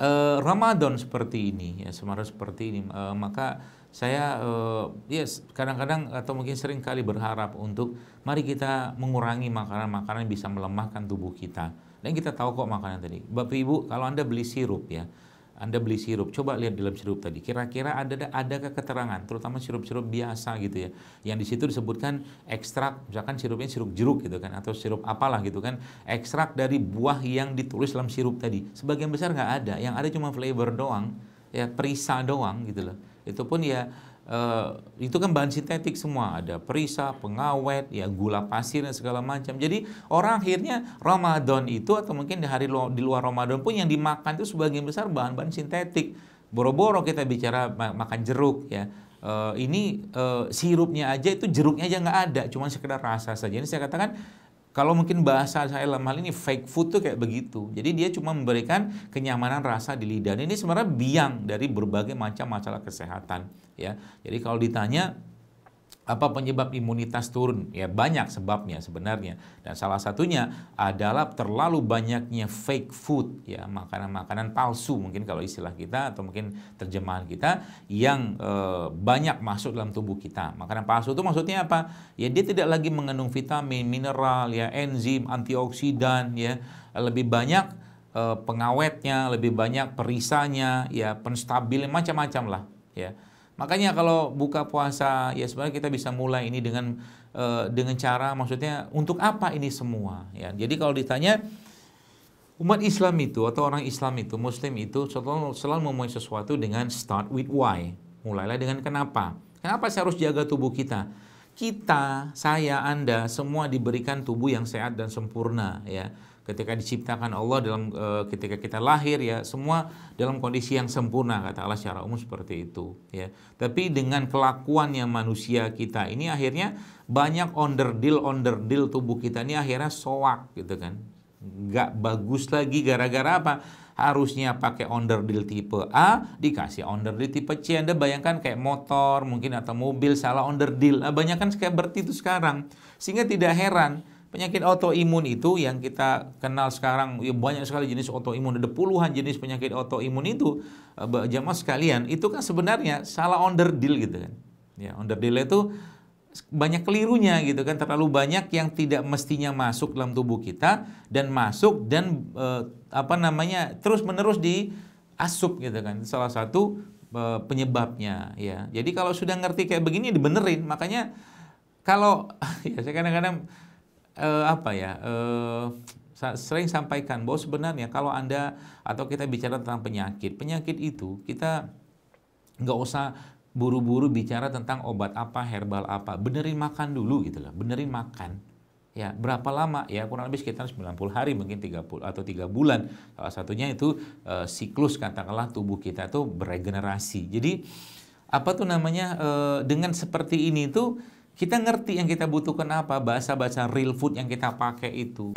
uh, Ramadan seperti ini ya semarang seperti ini. Uh, maka saya uh, yes kadang-kadang atau mungkin sering kali berharap untuk mari kita mengurangi makanan-makanan yang bisa melemahkan tubuh kita. Dan kita tahu kok makanan tadi. Bapak ibu kalau anda beli sirup ya anda beli sirup, coba lihat dalam sirup tadi. Kira-kira ada adakah keterangan, terutama sirup-sirup biasa gitu ya, yang di situ disebutkan ekstrak, misalkan sirupnya sirup jeruk gitu kan, atau sirup apalah gitu kan, ekstrak dari buah yang ditulis dalam sirup tadi. Sebagian besar nggak ada, yang ada cuma flavor doang, ya perisa doang gitu loh. Itu pun ya Uh, itu kan bahan sintetik semua ada perisa, pengawet, ya gula pasir dan segala macam. Jadi orang akhirnya Ramadan itu atau mungkin di hari lo, di luar Ramadan pun yang dimakan itu sebagian besar bahan-bahan sintetik. Boro-boro kita bicara makan jeruk ya. Uh, ini uh, sirupnya aja itu jeruknya aja nggak ada, cuma sekedar rasa saja. Ini saya katakan kalau mungkin bahasa saya dalam hal ini fake food tuh kayak begitu. Jadi dia cuma memberikan kenyamanan rasa di lidah. Ini sebenarnya biang dari berbagai macam masalah kesehatan. Ya, jadi kalau ditanya apa penyebab imunitas turun? Ya banyak sebabnya sebenarnya. Dan salah satunya adalah terlalu banyaknya fake food, ya makanan-makanan palsu mungkin kalau istilah kita atau mungkin terjemahan kita yang e, banyak masuk dalam tubuh kita. Makanan palsu itu maksudnya apa? Ya dia tidak lagi mengandung vitamin, mineral, ya enzim, antioksidan, ya lebih banyak e, pengawetnya, lebih banyak perisanya, ya penstabil macam-macam lah, ya Makanya kalau buka puasa ya sebenarnya kita bisa mulai ini dengan uh, dengan cara maksudnya untuk apa ini semua ya. Jadi kalau ditanya umat Islam itu atau orang Islam itu Muslim itu selalu selalu memulai sesuatu dengan start with why. Mulailah dengan kenapa. Kenapa saya harus jaga tubuh kita? Kita, saya, Anda semua diberikan tubuh yang sehat dan sempurna ya ketika diciptakan Allah dalam e, ketika kita lahir ya semua dalam kondisi yang sempurna kata Allah secara umum seperti itu ya. Tapi dengan kelakuannya manusia kita ini akhirnya banyak onderdil onderdil tubuh kita ini akhirnya soak gitu kan. Nggak bagus lagi gara-gara apa? Harusnya pakai onderdil tipe A dikasih onderdil tipe C. Anda bayangkan kayak motor mungkin atau mobil salah onderdil. Nah, banyak kan kayak berarti itu sekarang. Sehingga tidak heran Penyakit autoimun itu yang kita kenal sekarang ya banyak sekali jenis autoimun. Ada puluhan jenis penyakit autoimun itu eh, jamaah sekalian itu kan sebenarnya salah deal gitu kan. Ya, deal itu banyak kelirunya gitu kan. Terlalu banyak yang tidak mestinya masuk dalam tubuh kita dan masuk dan e, apa namanya terus menerus di asup gitu kan. Salah satu e, penyebabnya ya. Jadi kalau sudah ngerti kayak begini dibenerin. Makanya kalau ya saya kadang-kadang uh, apa ya uh, sering sampaikan bahwa sebenarnya kalau anda atau kita bicara tentang penyakit penyakit itu kita nggak usah buru-buru bicara tentang obat apa herbal apa. Benerin makan dulu gitu lah benerin makan. Ya berapa lama? Ya kurang lebih sekitar 90 hari mungkin 30 atau 3 bulan. Salah satunya itu uh, siklus katakanlah tubuh kita itu beregenerasi. Jadi apa tuh namanya uh, dengan seperti ini tuh kita ngerti yang kita butuhkan apa, bahasa-bahasa real food yang kita pakai itu.